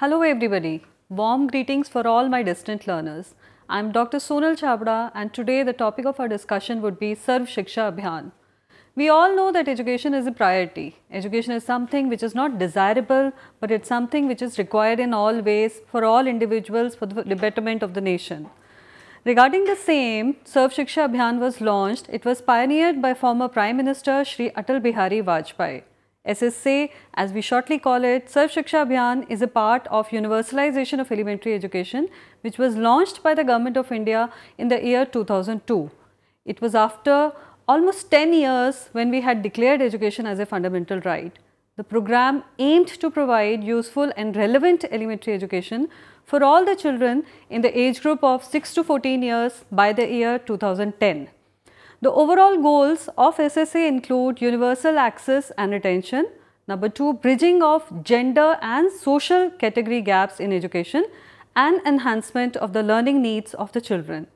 Hello everybody. Warm greetings for all my distant learners. I am Dr. Sonal Chabra and today the topic of our discussion would be Sarv Shiksha Abhiyan. We all know that education is a priority. Education is something which is not desirable but it's something which is required in all ways for all individuals for the betterment of the nation. Regarding the same, Sarv Shiksha Abhiyan was launched. It was pioneered by former Prime Minister Shri Atal Bihari Vajpayee. SSA, as we shortly call it, Sarv Shiksha Abhiyan is a part of universalization of elementary education which was launched by the Government of India in the year 2002. It was after almost 10 years when we had declared education as a fundamental right. The program aimed to provide useful and relevant elementary education for all the children in the age group of 6 to 14 years by the year 2010. The overall goals of SSA include universal access and attention. Number two, bridging of gender and social category gaps in education and enhancement of the learning needs of the children.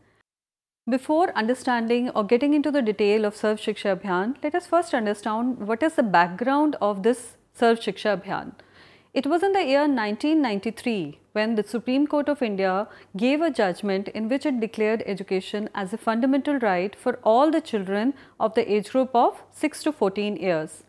Before understanding or getting into the detail of Sarv Shiksha Abhiyan, let us first understand what is the background of this Sarv Shiksha Abhiyan. It was in the year 1993 when the Supreme Court of India gave a judgment in which it declared education as a fundamental right for all the children of the age group of 6 to 14 years.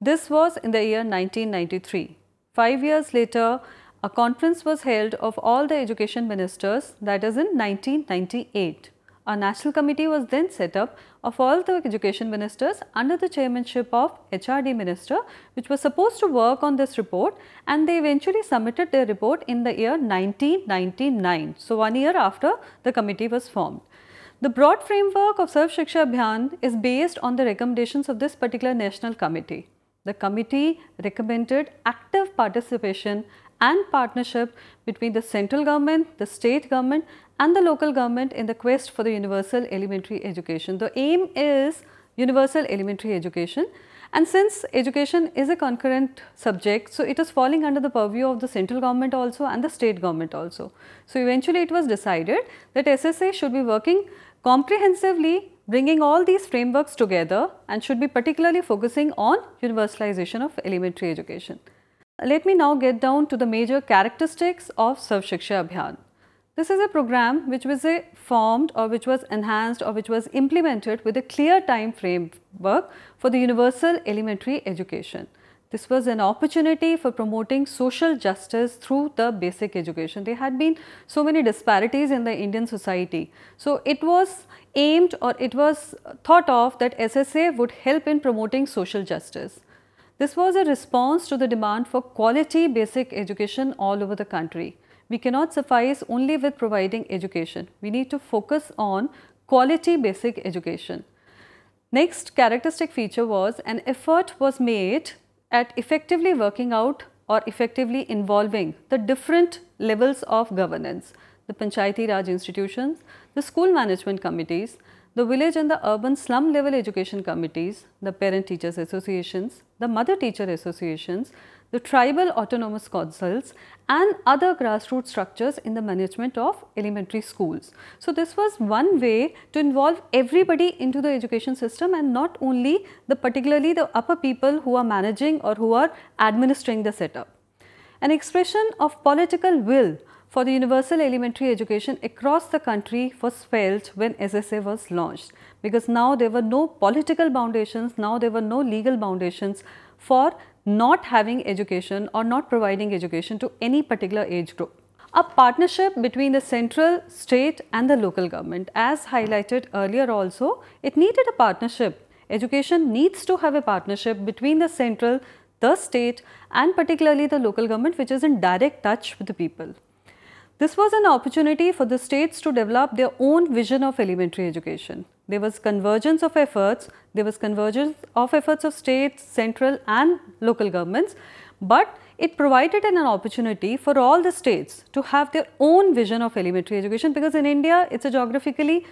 This was in the year 1993. Five years later, a conference was held of all the education ministers that is in 1998. A national committee was then set up of all the education ministers under the chairmanship of HRD minister which was supposed to work on this report and they eventually submitted their report in the year 1999. So, one year after the committee was formed. The broad framework of Sarv Shiksha Abhiyan is based on the recommendations of this particular national committee. The committee recommended active participation and partnership between the central government, the state government and the local government in the quest for the universal elementary education. The aim is universal elementary education and since education is a concurrent subject, so it is falling under the purview of the central government also and the state government also. So, eventually it was decided that SSA should be working comprehensively bringing all these frameworks together and should be particularly focusing on universalization of elementary education. Let me now get down to the major characteristics of Sarv Shiksha Abhiyan. This is a program which was formed or which was enhanced or which was implemented with a clear time framework for the universal elementary education. This was an opportunity for promoting social justice through the basic education. There had been so many disparities in the Indian society. So, it was aimed or it was thought of that SSA would help in promoting social justice. This was a response to the demand for quality basic education all over the country we cannot suffice only with providing education. We need to focus on quality basic education. Next characteristic feature was an effort was made at effectively working out or effectively involving the different levels of governance, the Panchayati Raj institutions, the school management committees, the village and the urban slum level education committees, the parent teachers associations, the mother teacher associations, the tribal autonomous councils and other grassroots structures in the management of elementary schools. So, this was one way to involve everybody into the education system and not only the particularly the upper people who are managing or who are administering the setup. An expression of political will for the universal elementary education across the country was felt when SSA was launched because now there were no political foundations, now there were no legal foundations for not having education or not providing education to any particular age group. A partnership between the central, state and the local government as highlighted earlier also, it needed a partnership. Education needs to have a partnership between the central, the state and particularly the local government which is in direct touch with the people. This was an opportunity for the states to develop their own vision of elementary education. There was convergence of efforts, there was convergence of efforts of states, central and local governments, but it provided an opportunity for all the states to have their own vision of elementary education because in India it is a geographically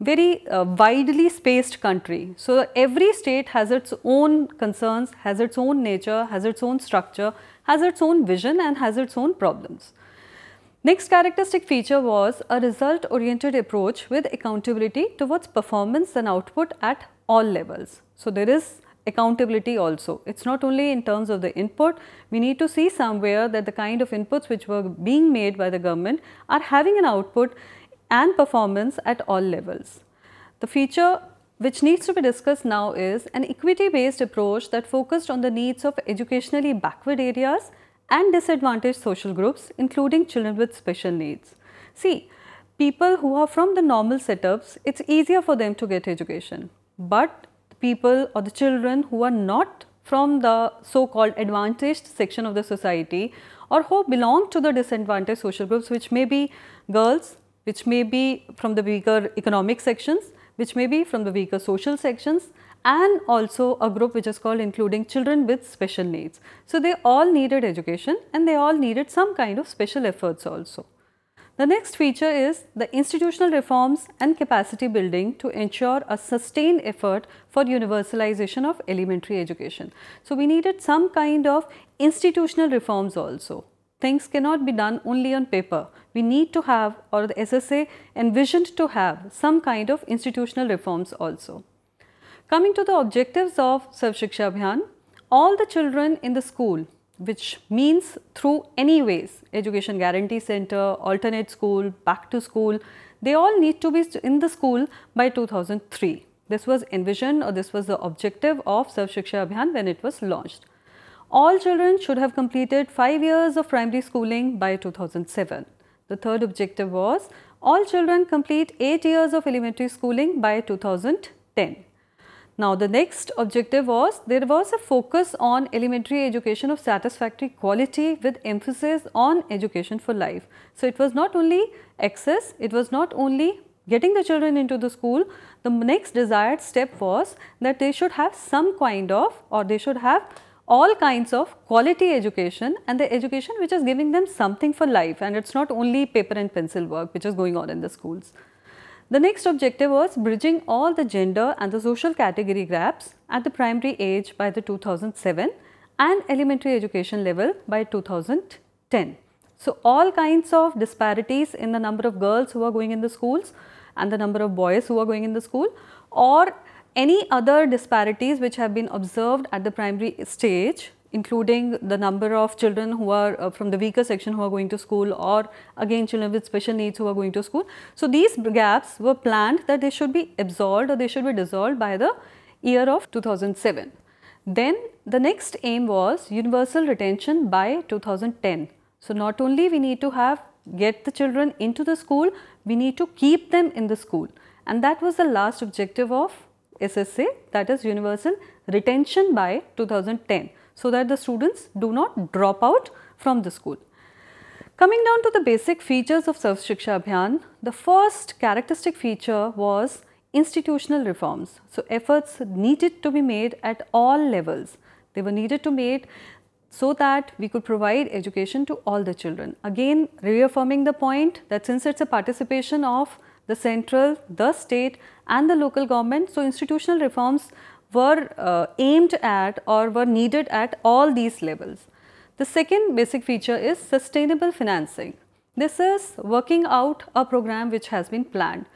very uh, widely spaced country. So, every state has its own concerns, has its own nature, has its own structure, has its own vision and has its own problems. Next characteristic feature was a result oriented approach with accountability towards performance and output at all levels. So, there is accountability also. It's not only in terms of the input, we need to see somewhere that the kind of inputs which were being made by the government are having an output and performance at all levels. The feature which needs to be discussed now is an equity based approach that focused on the needs of educationally backward areas and disadvantaged social groups including children with special needs. See, people who are from the normal setups, it's easier for them to get education, but the people or the children who are not from the so called advantaged section of the society or who belong to the disadvantaged social groups which may be girls, which may be from the weaker economic sections, which may be from the weaker social sections and also a group which is called including children with special needs. So, they all needed education and they all needed some kind of special efforts also. The next feature is the institutional reforms and capacity building to ensure a sustained effort for universalization of elementary education. So, we needed some kind of institutional reforms also. Things cannot be done only on paper. We need to have or the SSA envisioned to have some kind of institutional reforms also. Coming to the objectives of Sarv Shiksha Abhiyan, all the children in the school which means through any ways education guarantee center, alternate school, back to school, they all need to be in the school by 2003. This was envisioned or this was the objective of Sarv Shiksha Abhiyan when it was launched. All children should have completed 5 years of primary schooling by 2007. The third objective was all children complete 8 years of elementary schooling by 2010. Now, the next objective was there was a focus on elementary education of satisfactory quality with emphasis on education for life. So, it was not only access, it was not only getting the children into the school, the next desired step was that they should have some kind of or they should have all kinds of quality education and the education which is giving them something for life and it is not only paper and pencil work which is going on in the schools. The next objective was bridging all the gender and the social category gaps at the primary age by the 2007 and elementary education level by 2010. So, all kinds of disparities in the number of girls who are going in the schools and the number of boys who are going in the school or any other disparities which have been observed at the primary stage including the number of children who are uh, from the weaker section who are going to school or again children with special needs who are going to school. So, these gaps were planned that they should be absorbed or they should be dissolved by the year of 2007. Then the next aim was universal retention by 2010. So, not only we need to have get the children into the school, we need to keep them in the school and that was the last objective of SSA that is universal retention by 2010 so that the students do not drop out from the school. Coming down to the basic features of Sarv Shiksha Abhiyan, the first characteristic feature was institutional reforms. So, efforts needed to be made at all levels. They were needed to made so that we could provide education to all the children. Again reaffirming the point that since it is a participation of the central, the state and the local government, so institutional reforms were uh, aimed at or were needed at all these levels. The second basic feature is sustainable financing. This is working out a program which has been planned.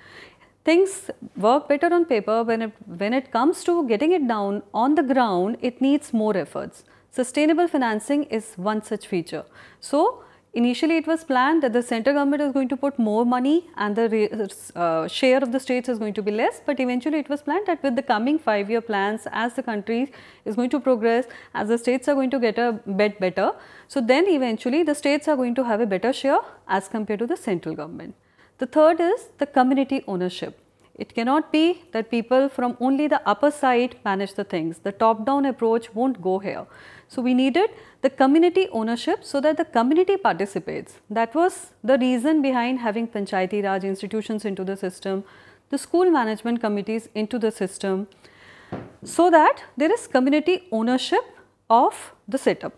Things work better on paper when it, when it comes to getting it down on the ground, it needs more efforts. Sustainable financing is one such feature. So, Initially, it was planned that the central government is going to put more money and the uh, share of the states is going to be less, but eventually it was planned that with the coming 5 year plans as the country is going to progress, as the states are going to get a bit better, so then eventually the states are going to have a better share as compared to the central government. The third is the community ownership. It cannot be that people from only the upper side manage the things. The top down approach won't go here. So, we needed the community ownership so that the community participates. That was the reason behind having Panchayati Raj institutions into the system, the school management committees into the system, so that there is community ownership of the setup.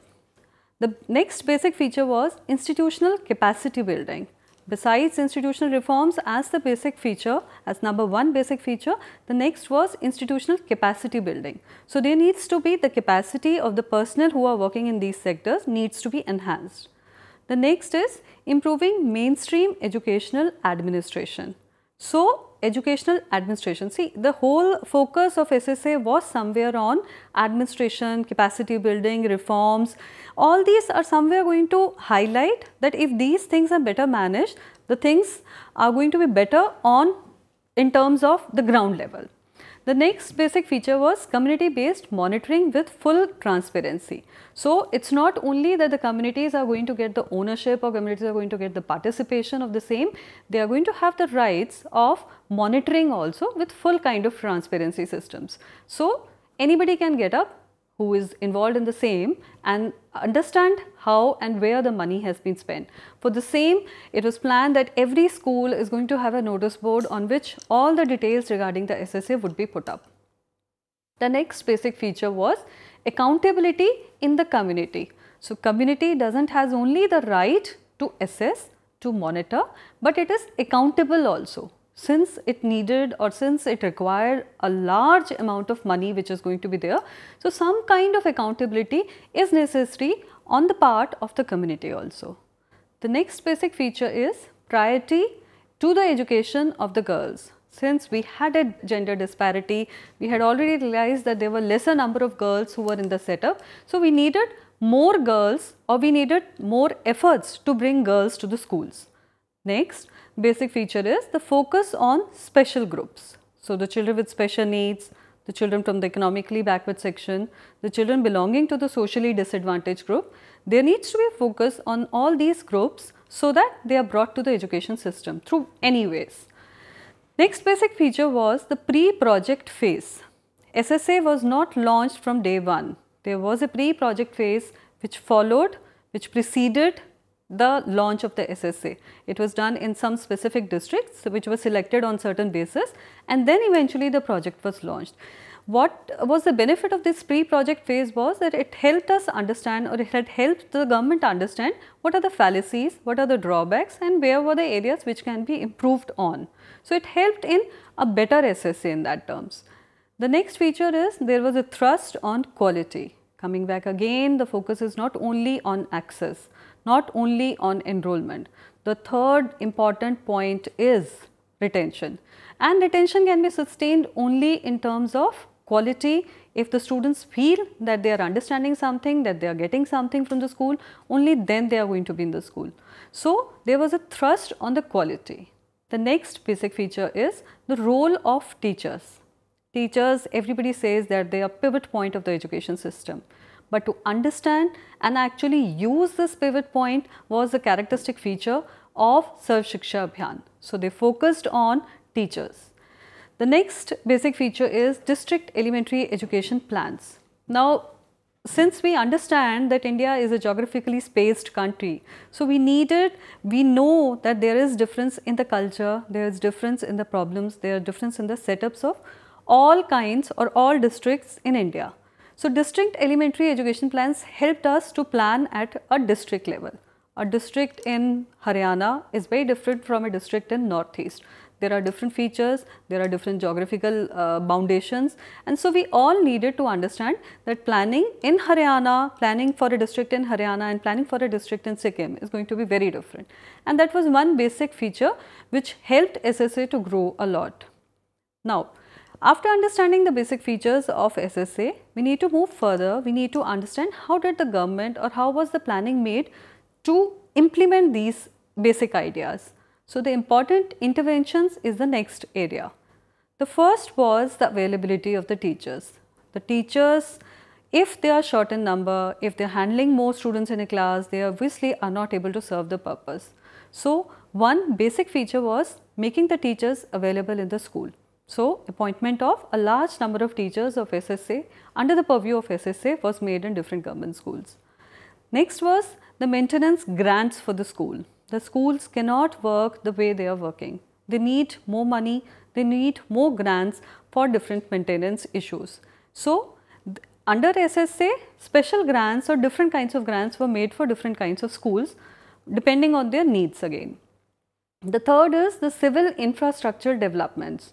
The next basic feature was institutional capacity building. Besides institutional reforms as the basic feature, as number one basic feature, the next was institutional capacity building. So, there needs to be the capacity of the personnel who are working in these sectors needs to be enhanced. The next is improving mainstream educational administration. So, educational administration. See, the whole focus of SSA was somewhere on administration, capacity building, reforms. All these are somewhere going to highlight that if these things are better managed, the things are going to be better on in terms of the ground level. The next basic feature was community based monitoring with full transparency. So, it is not only that the communities are going to get the ownership or communities are going to get the participation of the same, they are going to have the rights of monitoring also with full kind of transparency systems. So, anybody can get up who is involved in the same and understand how and where the money has been spent. For the same, it was planned that every school is going to have a notice board on which all the details regarding the SSA would be put up. The next basic feature was accountability in the community. So, community does not has only the right to assess, to monitor, but it is accountable also since it needed or since it required a large amount of money which is going to be there. So, some kind of accountability is necessary on the part of the community also. The next basic feature is priority to the education of the girls. Since we had a gender disparity, we had already realized that there were lesser number of girls who were in the setup. So, we needed more girls or we needed more efforts to bring girls to the schools. Next, basic feature is the focus on special groups. So, the children with special needs, the children from the economically backward section, the children belonging to the socially disadvantaged group, there needs to be a focus on all these groups so that they are brought to the education system through any ways. Next basic feature was the pre-project phase. SSA was not launched from day one. There was a pre-project phase which followed, which preceded the launch of the SSA. It was done in some specific districts which were selected on certain basis and then eventually the project was launched. What was the benefit of this pre-project phase was that it helped us understand or it had helped the government understand what are the fallacies, what are the drawbacks and where were the areas which can be improved on. So, it helped in a better SSA in that terms. The next feature is there was a thrust on quality. Coming back again, the focus is not only on access, not only on enrollment. The third important point is retention and retention can be sustained only in terms of quality if the students feel that they are understanding something, that they are getting something from the school, only then they are going to be in the school. So, there was a thrust on the quality. The next basic feature is the role of teachers. Teachers, everybody says that they are pivot point of the education system but to understand and actually use this pivot point was a characteristic feature of Sarv Shiksha Abhiyan. So, they focused on teachers. The next basic feature is district elementary education plans. Now, since we understand that India is a geographically spaced country, so we needed, we know that there is difference in the culture, there is difference in the problems, there are difference in the setups of all kinds or all districts in India. So, district elementary education plans helped us to plan at a district level. A district in Haryana is very different from a district in northeast. There are different features, there are different geographical uh, foundations and so we all needed to understand that planning in Haryana, planning for a district in Haryana and planning for a district in Sikkim is going to be very different. And that was one basic feature which helped SSA to grow a lot. Now, after understanding the basic features of SSA, we need to move further. We need to understand how did the government or how was the planning made to implement these basic ideas. So, the important interventions is the next area. The first was the availability of the teachers. The teachers, if they are short in number, if they are handling more students in a class, they obviously are not able to serve the purpose. So, one basic feature was making the teachers available in the school. So, appointment of a large number of teachers of SSA under the purview of SSA was made in different government schools. Next was the maintenance grants for the school. The schools cannot work the way they are working. They need more money, they need more grants for different maintenance issues. So, under SSA, special grants or different kinds of grants were made for different kinds of schools depending on their needs again. The third is the civil infrastructure developments.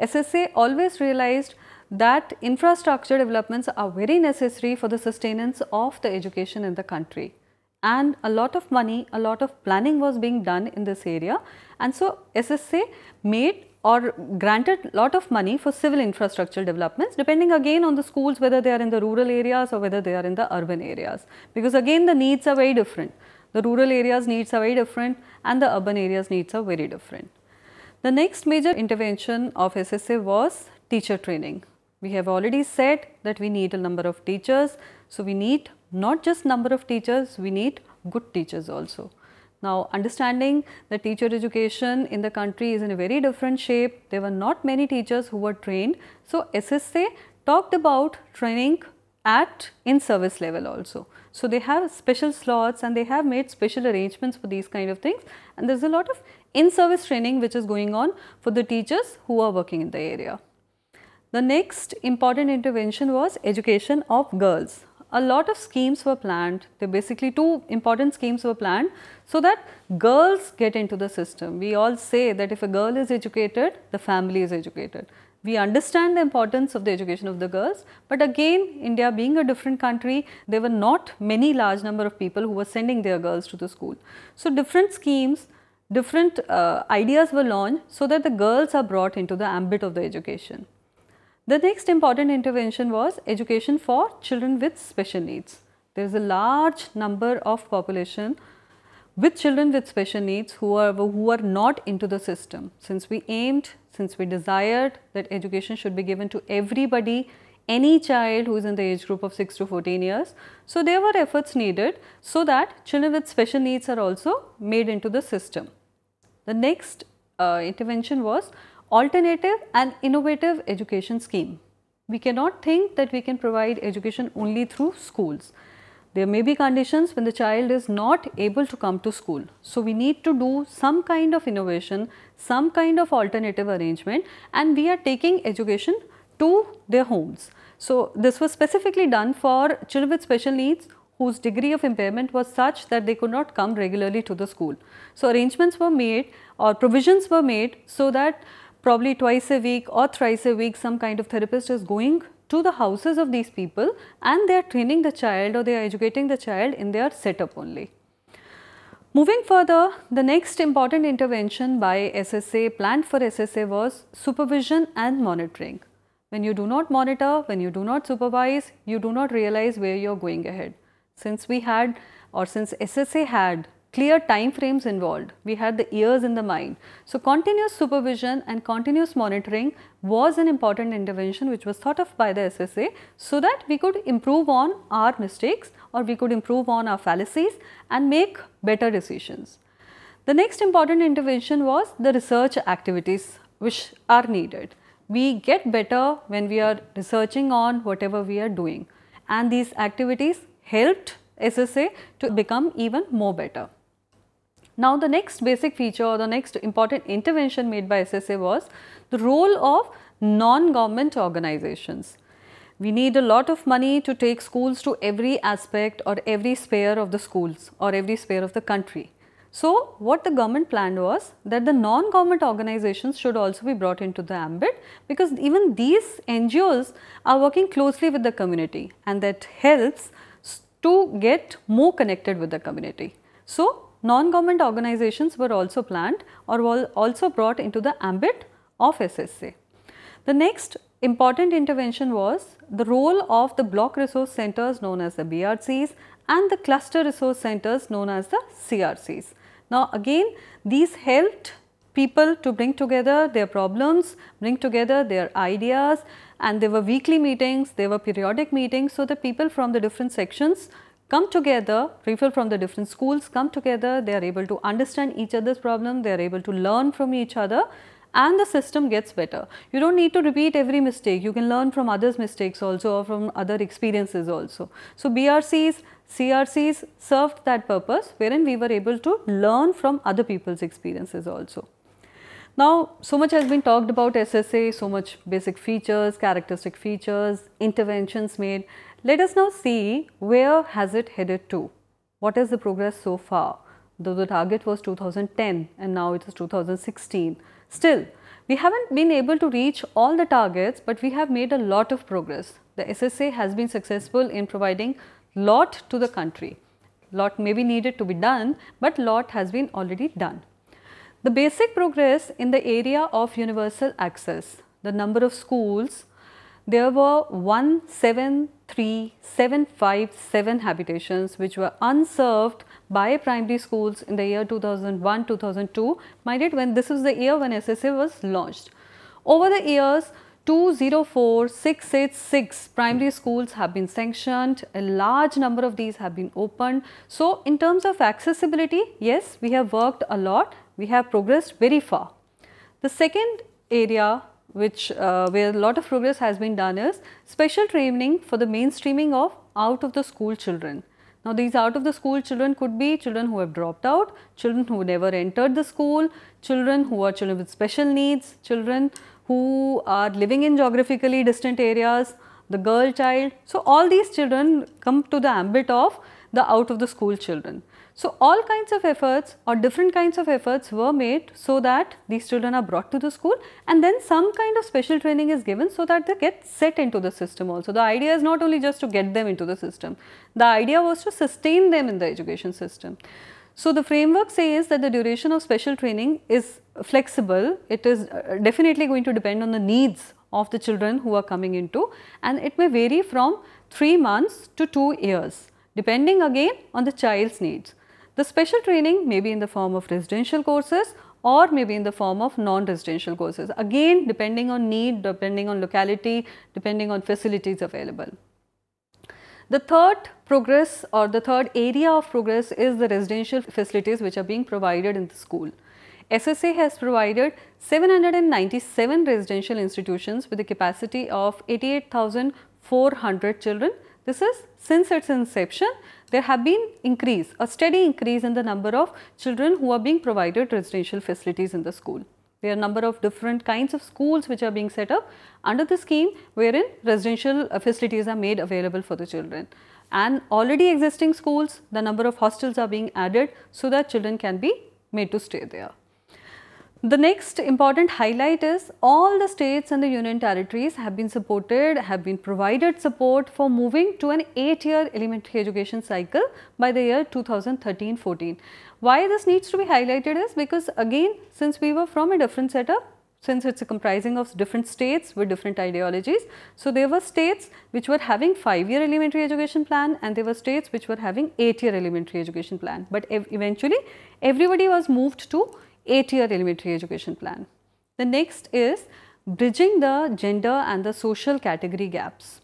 SSA always realized that infrastructure developments are very necessary for the sustenance of the education in the country and a lot of money, a lot of planning was being done in this area and so SSA made or granted lot of money for civil infrastructure developments depending again on the schools whether they are in the rural areas or whether they are in the urban areas because again the needs are very different. The rural areas needs are very different and the urban areas needs are very different. The next major intervention of SSA was teacher training. We have already said that we need a number of teachers. So, we need not just number of teachers, we need good teachers also. Now, understanding that teacher education in the country is in a very different shape, there were not many teachers who were trained. So, SSA talked about training at in service level also. So, they have special slots and they have made special arrangements for these kind of things and there is a lot of in service training which is going on for the teachers who are working in the area. The next important intervention was education of girls a lot of schemes were planned. There basically two important schemes were planned so that girls get into the system. We all say that if a girl is educated, the family is educated. We understand the importance of the education of the girls, but again India being a different country, there were not many large number of people who were sending their girls to the school. So, different schemes, different uh, ideas were launched so that the girls are brought into the ambit of the education. The next important intervention was education for children with special needs. There is a large number of population with children with special needs who are, who are not into the system. Since we aimed, since we desired that education should be given to everybody, any child who is in the age group of 6 to 14 years. So, there were efforts needed so that children with special needs are also made into the system. The next uh, intervention was alternative and innovative education scheme. We cannot think that we can provide education only through schools. There may be conditions when the child is not able to come to school. So, we need to do some kind of innovation, some kind of alternative arrangement and we are taking education to their homes. So, this was specifically done for children with special needs whose degree of impairment was such that they could not come regularly to the school. So, arrangements were made or provisions were made so that probably twice a week or thrice a week some kind of therapist is going to the houses of these people and they are training the child or they are educating the child in their setup only. Moving further, the next important intervention by SSA planned for SSA was supervision and monitoring. When you do not monitor, when you do not supervise, you do not realize where you are going ahead. Since we had or since SSA had clear time frames involved. We had the years in the mind. So, continuous supervision and continuous monitoring was an important intervention which was thought of by the SSA so that we could improve on our mistakes or we could improve on our fallacies and make better decisions. The next important intervention was the research activities which are needed. We get better when we are researching on whatever we are doing and these activities helped SSA to become even more better. Now, the next basic feature or the next important intervention made by SSA was the role of non-government organizations. We need a lot of money to take schools to every aspect or every sphere of the schools or every sphere of the country. So, what the government planned was that the non-government organizations should also be brought into the ambit because even these NGOs are working closely with the community and that helps to get more connected with the community. So, non-government organizations were also planned or were also brought into the ambit of SSA. The next important intervention was the role of the block resource centers known as the BRCs and the cluster resource centers known as the CRCs. Now again these helped people to bring together their problems, bring together their ideas and there were weekly meetings, there were periodic meetings so the people from the different sections come together, people from the different schools come together, they are able to understand each other's problem, they are able to learn from each other and the system gets better. You do not need to repeat every mistake, you can learn from others mistakes also or from other experiences also. So, BRCs, CRCs served that purpose wherein we were able to learn from other people's experiences also. Now, so much has been talked about SSA, so much basic features, characteristic features, interventions made. Let us now see where has it headed to. What is the progress so far? Though the target was 2010 and now it is 2016. Still, we haven't been able to reach all the targets, but we have made a lot of progress. The SSA has been successful in providing lot to the country. Lot may be needed to be done, but lot has been already done. The basic progress in the area of universal access, the number of schools, there were 173,757 habitations which were unserved by primary schools in the year 2001-2002, mind it when this was the year when SSA was launched. Over the years, 204686 primary schools have been sanctioned, a large number of these have been opened. So, in terms of accessibility, yes, we have worked a lot, we have progressed very far. The second area which uh, where a lot of progress has been done is special training for the mainstreaming of out of the school children. Now, these out of the school children could be children who have dropped out, children who never entered the school, children who are children with special needs, children who are living in geographically distant areas, the girl child. So, all these children come to the ambit of the out of the school children. So, all kinds of efforts or different kinds of efforts were made so that these children are brought to the school and then some kind of special training is given so that they get set into the system also. The idea is not only just to get them into the system, the idea was to sustain them in the education system. So, the framework says that the duration of special training is flexible, it is uh, definitely going to depend on the needs of the children who are coming into and it may vary from 3 months to 2 years depending again on the child's needs. The special training may be in the form of residential courses or maybe in the form of non-residential courses again depending on need, depending on locality, depending on facilities available. The third progress or the third area of progress is the residential facilities which are being provided in the school. SSA has provided 797 residential institutions with a capacity of 88,400 children. This is since its inception there have been increase, a steady increase in the number of children who are being provided residential facilities in the school. There are number of different kinds of schools which are being set up under the scheme wherein residential uh, facilities are made available for the children. And already existing schools, the number of hostels are being added so that children can be made to stay there. The next important highlight is all the states and the union territories have been supported, have been provided support for moving to an 8 year elementary education cycle by the year 2013-14. Why this needs to be highlighted is because again since we were from a different setup, since it is a comprising of different states with different ideologies. So, there were states which were having 5 year elementary education plan and there were states which were having 8 year elementary education plan. But ev eventually everybody was moved to 8 year elementary education plan. The next is bridging the gender and the social category gaps.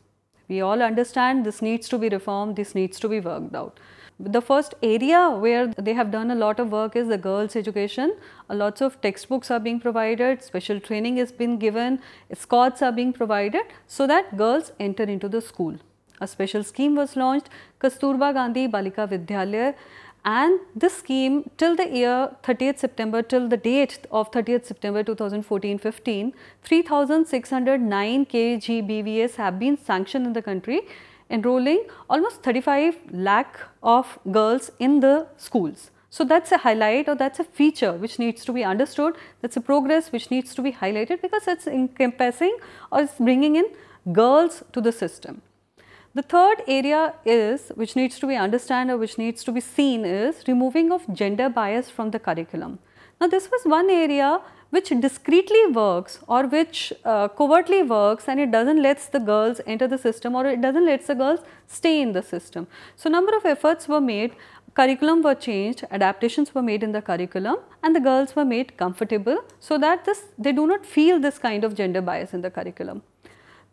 We all understand this needs to be reformed, this needs to be worked out. The first area where they have done a lot of work is the girls education. lots of textbooks are being provided, special training has been given, escorts are being provided so that girls enter into the school. A special scheme was launched, Kasturba Gandhi Balika Vidyalaya and this scheme till the year 30th September till the date of 30th September 2014-15 3609 KGBVS have been sanctioned in the country enrolling almost 35 lakh of girls in the schools. So, that is a highlight or that is a feature which needs to be understood, that is a progress which needs to be highlighted because it is encompassing or it's bringing in girls to the system. The third area is which needs to be understood or which needs to be seen is removing of gender bias from the curriculum. Now, this was one area which discreetly works or which uh, covertly works and it does not let the girls enter the system or it does not let the girls stay in the system. So, number of efforts were made, curriculum were changed, adaptations were made in the curriculum and the girls were made comfortable so that this they do not feel this kind of gender bias in the curriculum.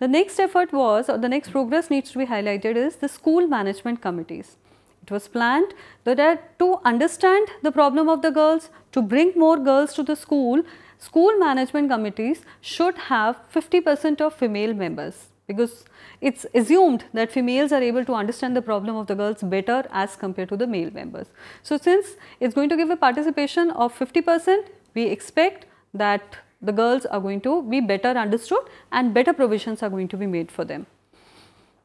The next effort was or the next progress needs to be highlighted is the school management committees. It was planned that to understand the problem of the girls, to bring more girls to the school, school management committees should have 50 percent of female members because it is assumed that females are able to understand the problem of the girls better as compared to the male members. So, since it is going to give a participation of 50 percent, we expect that the girls are going to be better understood and better provisions are going to be made for them.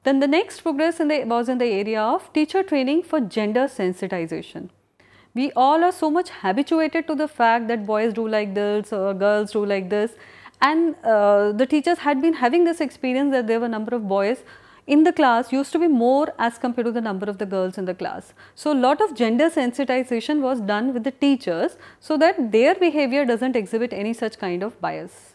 Then the next progress in the, was in the area of teacher training for gender sensitization we all are so much habituated to the fact that boys do like this or girls do like this and uh, the teachers had been having this experience that there were a number of boys in the class used to be more as compared to the number of the girls in the class. So, lot of gender sensitization was done with the teachers so that their behavior does not exhibit any such kind of bias.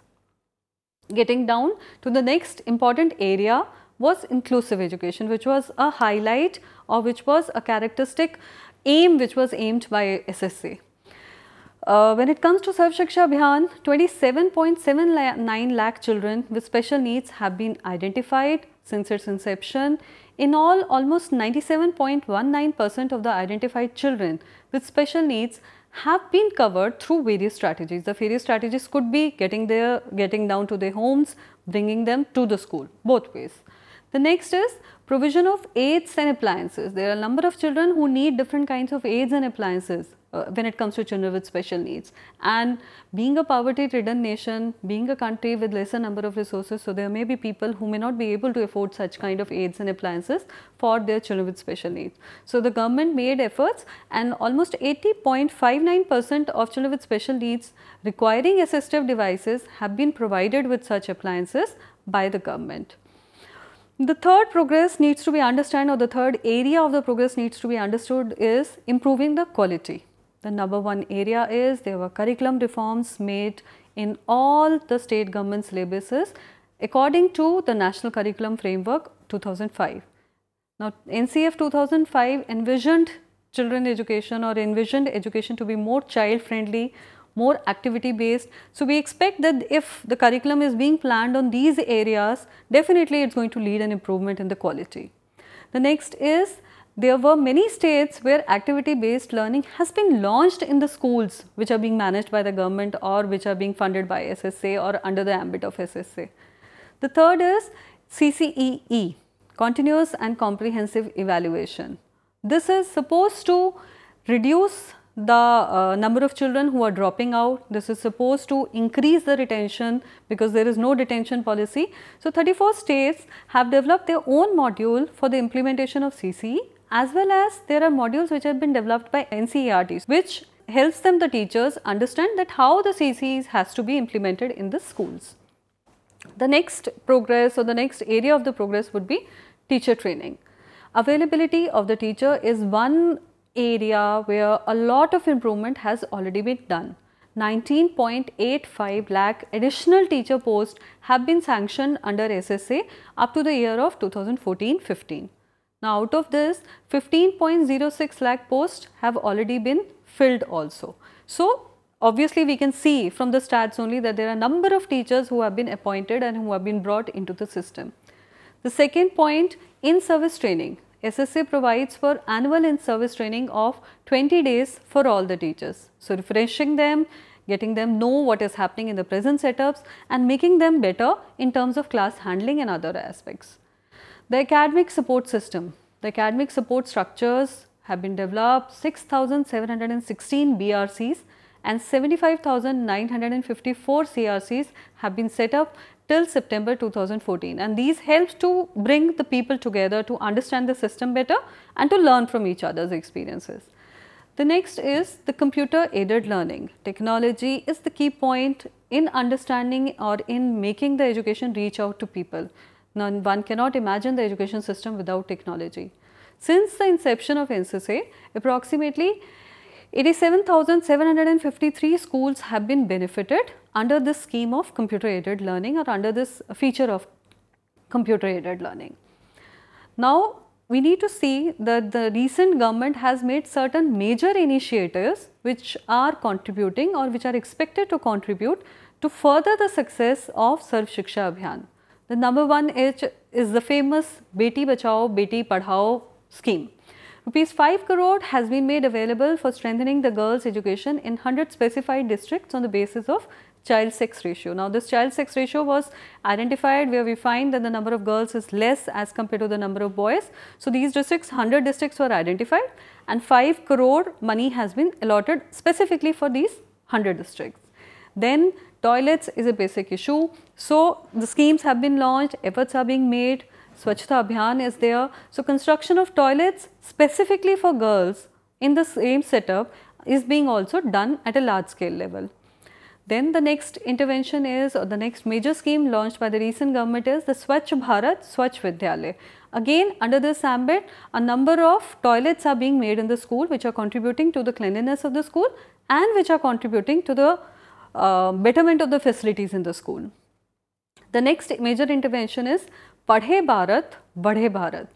Getting down to the next important area was inclusive education which was a highlight or which was a characteristic aim which was aimed by SSA. Uh, when it comes to Sarv Shiksha Abhiyan, 27.79 lakh children with special needs have been identified since its inception. In all, almost 97.19 percent of the identified children with special needs have been covered through various strategies. The various strategies could be getting there, getting down to their homes, bringing them to the school, both ways. The next is provision of aids and appliances. There are a number of children who need different kinds of aids and appliances uh, when it comes to children with special needs. And being a poverty ridden nation, being a country with lesser number of resources, so there may be people who may not be able to afford such kind of aids and appliances for their children with special needs. So the government made efforts and almost 80.59 percent of children with special needs requiring assistive devices have been provided with such appliances by the government. The third progress needs to be understood or the third area of the progress needs to be understood is improving the quality. The number one area is there were curriculum reforms made in all the state government syllabuses according to the National Curriculum Framework 2005. Now, NCF 2005 envisioned children education or envisioned education to be more child friendly, more activity based. So, we expect that if the curriculum is being planned on these areas, definitely it is going to lead an improvement in the quality. The next is there were many states where activity based learning has been launched in the schools which are being managed by the government or which are being funded by SSA or under the ambit of SSA. The third is CCEE, Continuous and Comprehensive Evaluation. This is supposed to reduce the uh, number of children who are dropping out. This is supposed to increase the retention because there is no detention policy. So, 34 states have developed their own module for the implementation of CCE as well as there are modules which have been developed by NCERTs which helps them the teachers understand that how the CCEs has to be implemented in the schools. The next progress or the next area of the progress would be teacher training. Availability of the teacher is one area where a lot of improvement has already been done. 19.85 lakh additional teacher posts have been sanctioned under SSA up to the year of 2014-15. Now, out of this 15.06 lakh posts have already been filled also. So, obviously we can see from the stats only that there are a number of teachers who have been appointed and who have been brought into the system. The second point in service training. SSA provides for annual in service training of 20 days for all the teachers. So, refreshing them, getting them know what is happening in the present setups and making them better in terms of class handling and other aspects. The academic support system. The academic support structures have been developed 6716 BRCs and 75,954 CRCs have been set up till September 2014 and these help to bring the people together to understand the system better and to learn from each other's experiences. The next is the computer aided learning. Technology is the key point in understanding or in making the education reach out to people. Now, one cannot imagine the education system without technology. Since the inception of NSSA, approximately 87,753 schools have been benefited under this scheme of computer aided learning or under this feature of computer aided learning. Now, we need to see that the recent government has made certain major initiatives which are contributing or which are expected to contribute to further the success of Sarv Shiksha Abhiyan. The number one is, is the famous Beti Bachao Beti Padhao scheme. Rupees 5 crore has been made available for strengthening the girls education in 100 specified districts on the basis of child sex ratio. Now, this child sex ratio was identified where we find that the number of girls is less as compared to the number of boys. So, these districts 100 districts were identified and 5 crore money has been allotted specifically for these 100 districts. Then Toilets is a basic issue. So, the schemes have been launched, efforts are being made, Swachhata Abhiyan is there. So, construction of toilets specifically for girls in the same setup is being also done at a large scale level. Then the next intervention is or the next major scheme launched by the recent government is the Swachh Bharat Swachh Vidyalaya. Again under this ambit a number of toilets are being made in the school which are contributing to the cleanliness of the school and which are contributing to the uh, betterment of the facilities in the school. The next major intervention is Padhe Bharat, Badhe Bharat.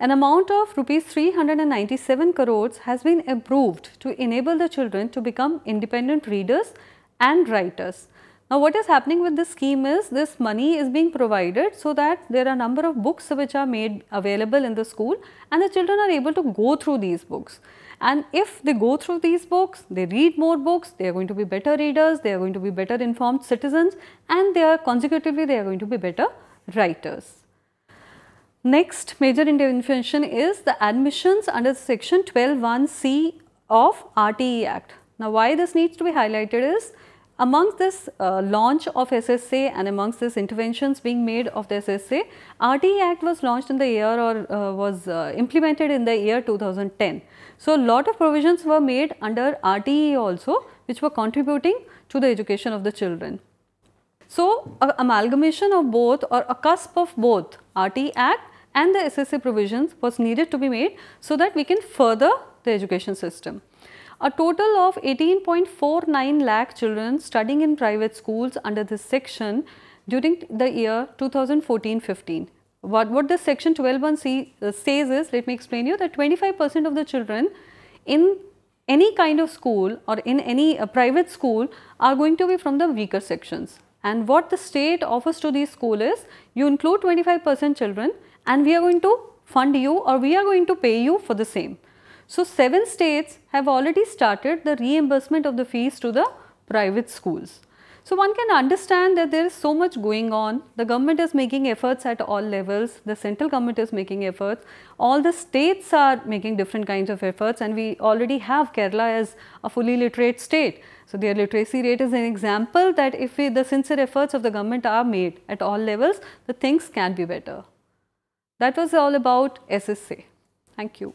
An amount of rupees 397 crores has been approved to enable the children to become independent readers and writers. Now, what is happening with this scheme is this money is being provided so that there are a number of books which are made available in the school and the children are able to go through these books. And if they go through these books, they read more books, they are going to be better readers, they are going to be better informed citizens and they are consecutively they are going to be better writers. Next major intervention is the admissions under section 12.1c of RTE Act. Now, why this needs to be highlighted is amongst this uh, launch of SSA and amongst this interventions being made of the SSA, RTE Act was launched in the year or uh, was uh, implemented in the year 2010. So, a lot of provisions were made under RTE also which were contributing to the education of the children. So, amalgamation of both or a cusp of both RTE Act and the SSA provisions was needed to be made so that we can further the education system. A total of 18.49 lakh children studying in private schools under this section during the year 2014-15. What, what this section 12.1c uh, says is, let me explain you that 25 percent of the children in any kind of school or in any uh, private school are going to be from the weaker sections. And what the state offers to these school is, you include 25 percent children and we are going to fund you or we are going to pay you for the same. So, 7 states have already started the reimbursement of the fees to the private schools. So, one can understand that there is so much going on, the government is making efforts at all levels, the central government is making efforts, all the states are making different kinds of efforts and we already have Kerala as a fully literate state. So, their literacy rate is an example that if we, the sincere efforts of the government are made at all levels, the things can be better. That was all about SSA. Thank you.